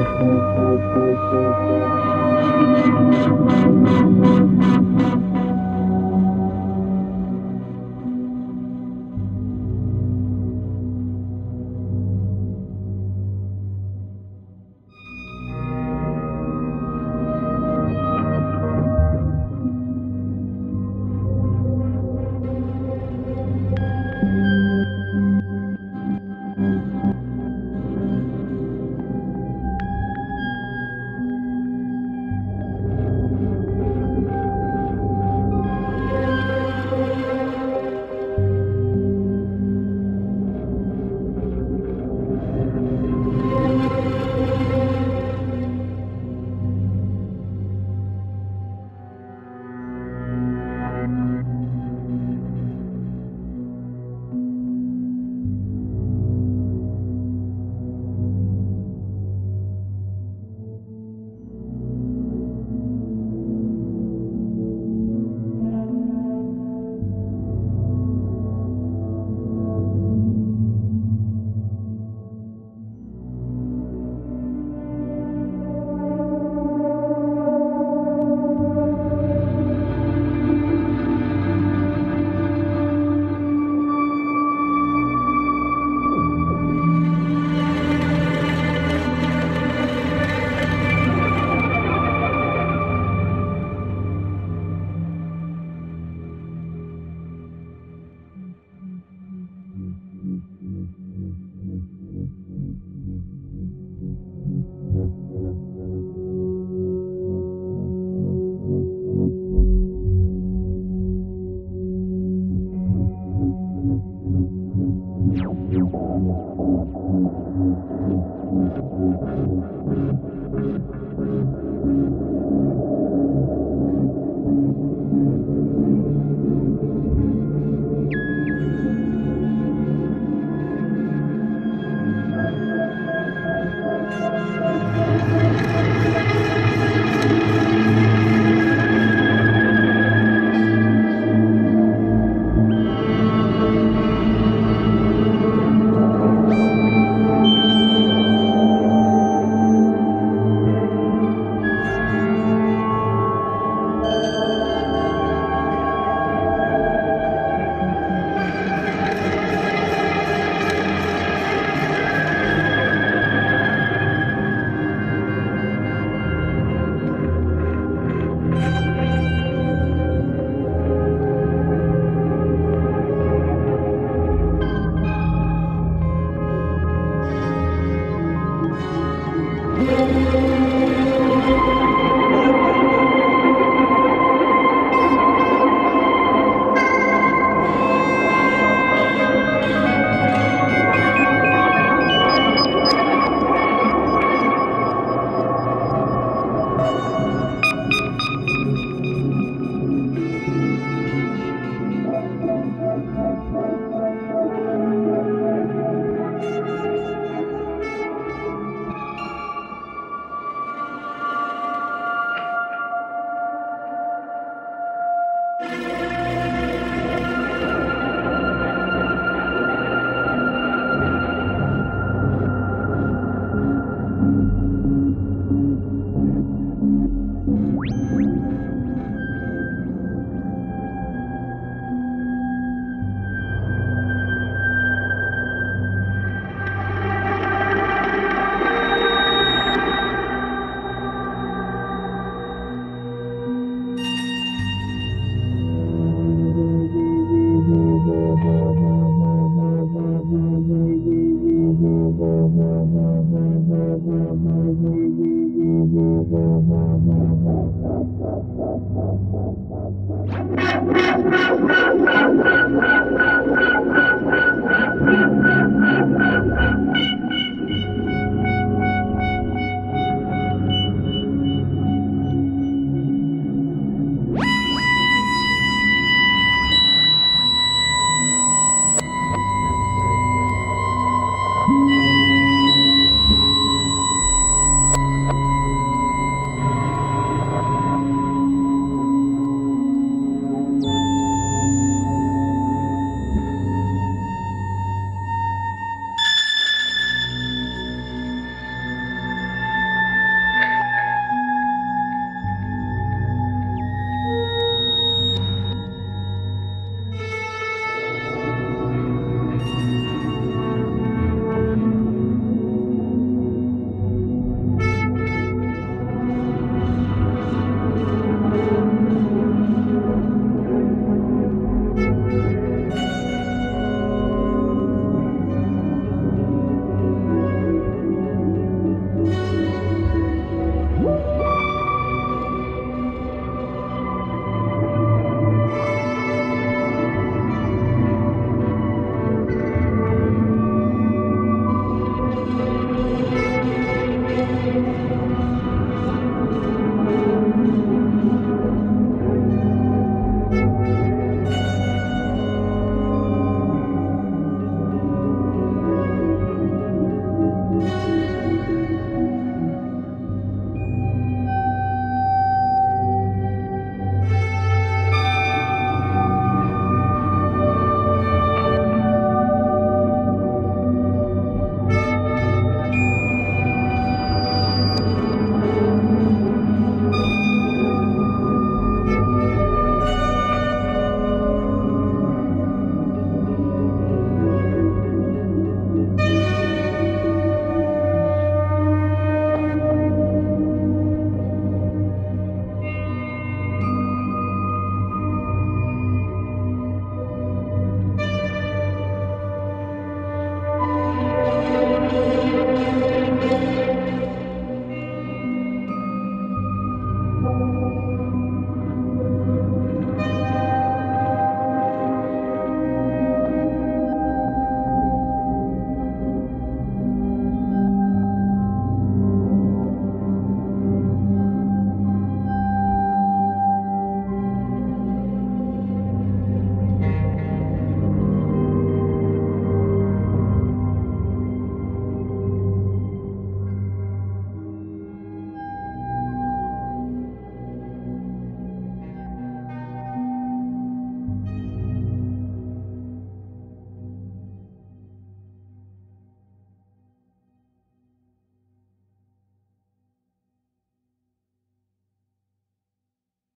Música Thank you.